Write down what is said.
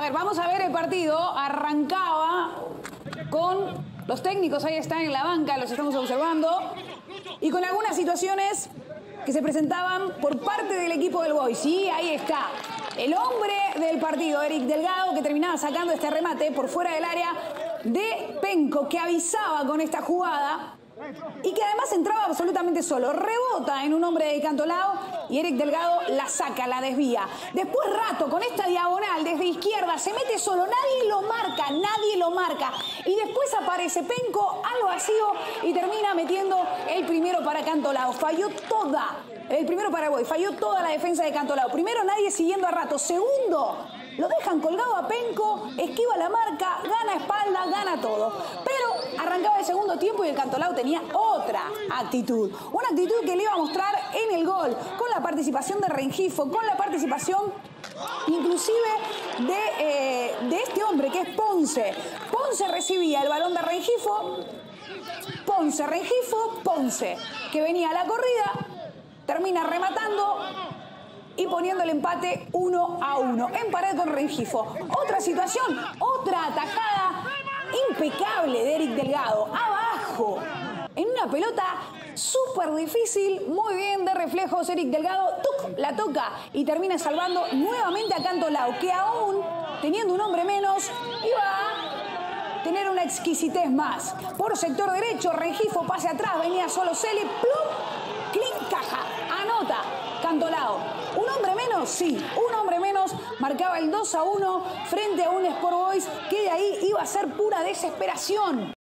ver, vamos a ver el partido. Arrancaba con los técnicos, ahí están en la banca, los estamos observando. Y con algunas situaciones que se presentaban por parte del equipo del Boy. Sí, ahí está. El hombre del partido, Eric Delgado, que terminaba sacando este remate por fuera del área de Penco, que avisaba con esta jugada y que además entraba absolutamente solo. Rebota en un hombre de Cantolao y Eric Delgado la saca, la desvía. Después Rato con esta diagonal desde izquierda se mete solo, nadie lo marca, nadie lo marca. Y después aparece Penco al vacío y termina metiendo el primero para Cantolao. Falló toda, el primero para Boy, falló toda la defensa de Cantolao. Primero nadie siguiendo a Rato. Segundo, lo dejan colgado a Penco, esquiva la marca, gana espalda, gana todo. Arrancaba el segundo tiempo y el Cantolao tenía otra actitud. Una actitud que le iba a mostrar en el gol, con la participación de Rengifo, con la participación inclusive de, eh, de este hombre que es Ponce. Ponce recibía el balón de Rengifo, Ponce, Rengifo, Ponce, que venía a la corrida, termina rematando, y poniendo el empate 1 a 1 en pared con Rengifo. Otra situación, otra atacada impecable de Eric en una pelota súper difícil, muy bien de reflejos Eric Delgado, la toca y termina salvando nuevamente a Cantolao, que aún teniendo un hombre menos iba a tener una exquisitez más. Por sector derecho, Rengifo pase atrás, venía solo Celi, plum, clean caja, anota Cantolao. Un hombre menos, sí, un hombre menos marcaba el 2 a 1 frente a un Sport Boys que de ahí iba a ser pura desesperación.